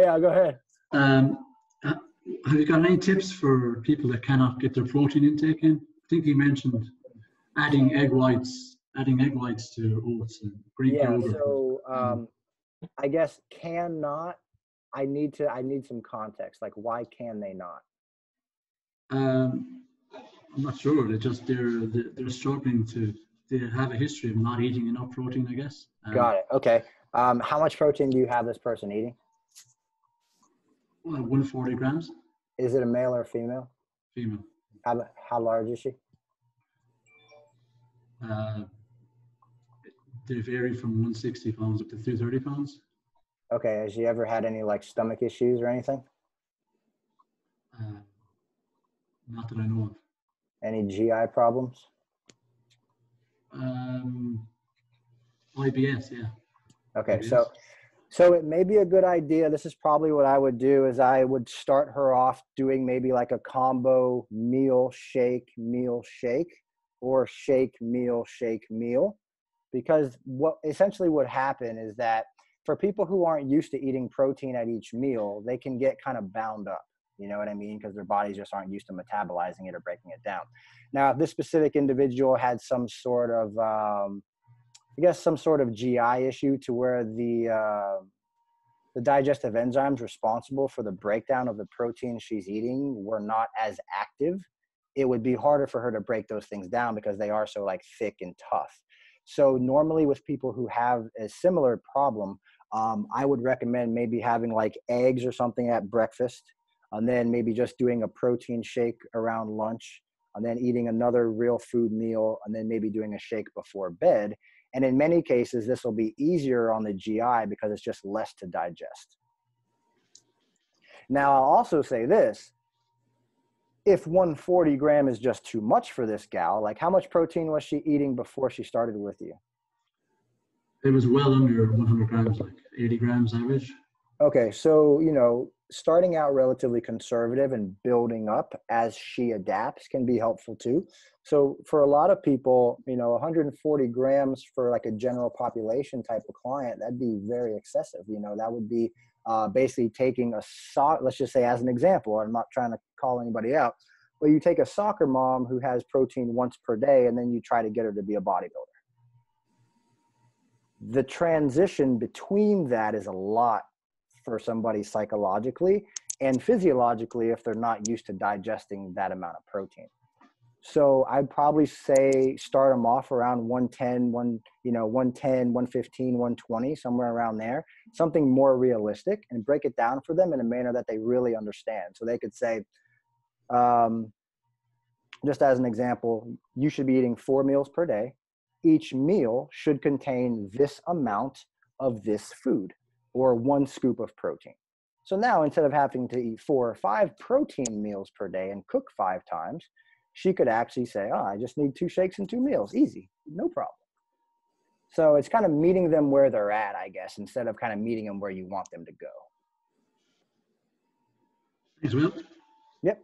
yeah, go ahead. Um, have you got any tips for people that cannot get their protein intake in? I think you mentioned adding egg whites, adding egg whites to oats and Greek Yeah, yogurt. so um, I guess cannot. I need to. I need some context. Like, why can they not? Um, I'm not sure. They're just they're they're they're struggling to. They have a history of not eating enough protein, I guess. Um, Got it. Okay. Um, how much protein do you have this person eating? Well, 140 grams, Is it a male or female? female. How how large is she? Uh, they vary from 160 pounds up to 230 pounds. Okay. Has she ever had any like stomach issues or anything? Uh, not that I know of. Any GI problems? Um, IBS, yeah. Okay, Yes. so so it may be a good idea. This is probably what I would do is I would start her off doing maybe like a combo meal shake meal shake or shake meal shake meal because what essentially would happen is that for people who aren't used to eating protein at each meal, they can get kind of bound up. You know what I mean? Because their bodies just aren't used to metabolizing it or breaking it down. Now, if this specific individual had some sort of um, I guess some sort of GI issue to where the uh, the digestive enzymes responsible for the breakdown of the protein she's eating were not as active. It would be harder for her to break those things down because they are so like thick and tough. So normally with people who have a similar problem, um, I would recommend maybe having like eggs or something at breakfast, and then maybe just doing a protein shake around lunch, and then eating another real food meal, and then maybe doing a shake before bed. And in many cases, this will be easier on the GI because it's just less to digest. Now, I'll also say this if 140 gram is just too much for this gal, like how much protein was she eating before she started with you? It was well under 100 grams, like 80 grams average. Okay, so you know, starting out relatively conservative and building up as she adapts can be helpful too. So for a lot of people, you know, 140 grams for like a general population type of client, that'd be very excessive. You know, that would be uh, basically taking a sock. Let's just say, as an example, I'm not trying to call anybody out, but you take a soccer mom who has protein once per day, and then you try to get her to be a bodybuilder the transition between that is a lot for somebody psychologically and physiologically if they're not used to digesting that amount of protein. So I'd probably say start them off around 110, one, you know, 110, 115, 120, somewhere around there, something more realistic and break it down for them in a manner that they really understand. So they could say, um, just as an example, you should be eating four meals per day each meal should contain this amount of this food or one scoop of protein. So now instead of having to eat four or five protein meals per day and cook five times, she could actually say, Oh, I just need two shakes and two meals. Easy, no problem. So it's kind of meeting them where they're at, I guess, instead of kind of meeting them where you want them to go. Thanks, Will. Yep.